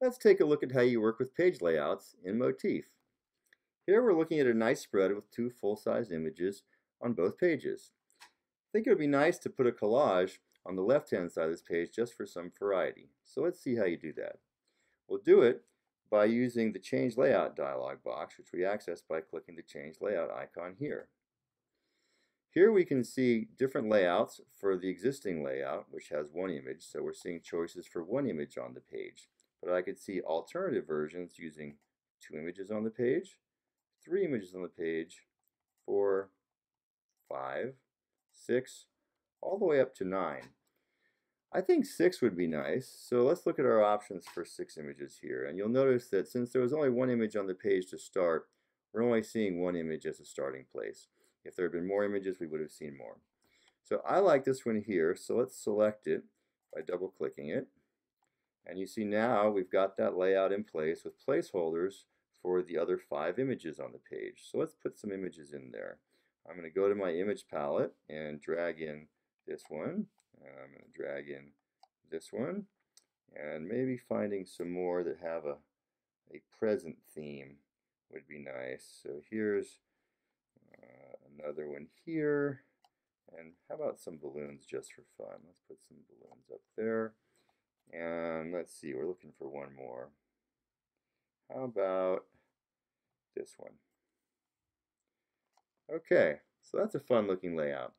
Let's take a look at how you work with page layouts in Motif. Here we're looking at a nice spread with two full-size images on both pages. I think it would be nice to put a collage on the left-hand side of this page just for some variety. So let's see how you do that. We'll do it by using the Change Layout dialog box, which we access by clicking the Change Layout icon here. Here we can see different layouts for the existing layout, which has one image, so we're seeing choices for one image on the page. But I could see alternative versions using two images on the page, three images on the page, four, five, six, all the way up to nine. I think six would be nice, so let's look at our options for six images here. And you'll notice that since there was only one image on the page to start, we're only seeing one image as a starting place. If there had been more images, we would have seen more. So I like this one here, so let's select it by double clicking it. And you see now we've got that layout in place with placeholders for the other five images on the page. So let's put some images in there. I'm going to go to my image palette and drag in this one. I'm going to drag in this one and maybe finding some more that have a, a present theme would be nice. So here's uh, another one here. And how about some balloons just for fun? Let's put some balloons up there. And let's see, we're looking for one more. How about this one? Okay, so that's a fun looking layout.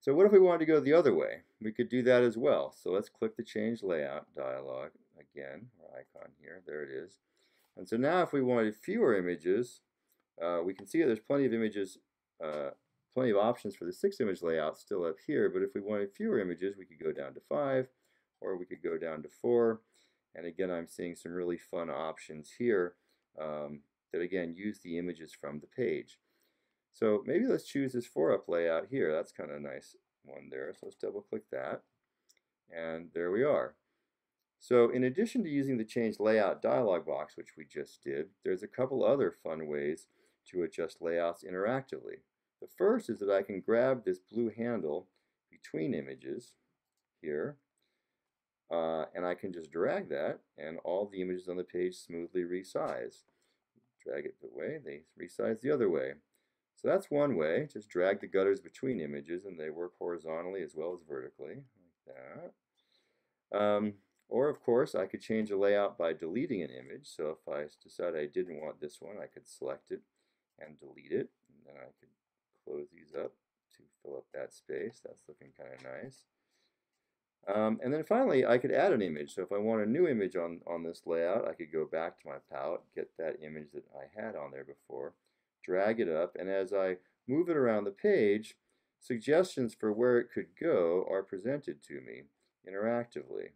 So what if we wanted to go the other way? We could do that as well. So let's click the Change Layout dialog again, icon here. There it is. And so now if we wanted fewer images, uh, we can see there's plenty of images, uh, plenty of options for the six image layout still up here, but if we wanted fewer images, we could go down to five, or we could go down to four. And again, I'm seeing some really fun options here um, that again use the images from the page. So maybe let's choose this four up layout here. That's kind of a nice one there. So let's double click that. And there we are. So in addition to using the change layout dialog box, which we just did, there's a couple other fun ways to adjust layouts interactively. The first is that I can grab this blue handle between images here, uh, and I can just drag that, and all the images on the page smoothly resize. Drag it the way, they resize the other way. So that's one way, just drag the gutters between images and they work horizontally as well as vertically, like that. Um, or of course, I could change a layout by deleting an image. So if I decide I didn't want this one, I could select it and delete it. And then I could close these up to fill up that space. That's looking kind of nice. Um, and then finally, I could add an image. So if I want a new image on, on this layout, I could go back to my palette, get that image that I had on there before, drag it up, and as I move it around the page, suggestions for where it could go are presented to me interactively.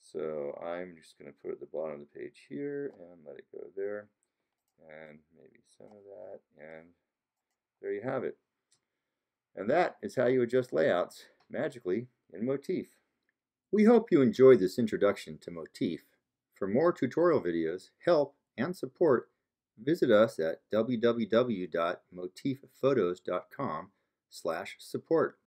So I'm just going to put it at the bottom of the page here and let it go there and maybe center that and there you have it. And that is how you adjust layouts magically in Motif. We hope you enjoyed this introduction to Motif. For more tutorial videos, help, and support, visit us at www.motifphotos.com support.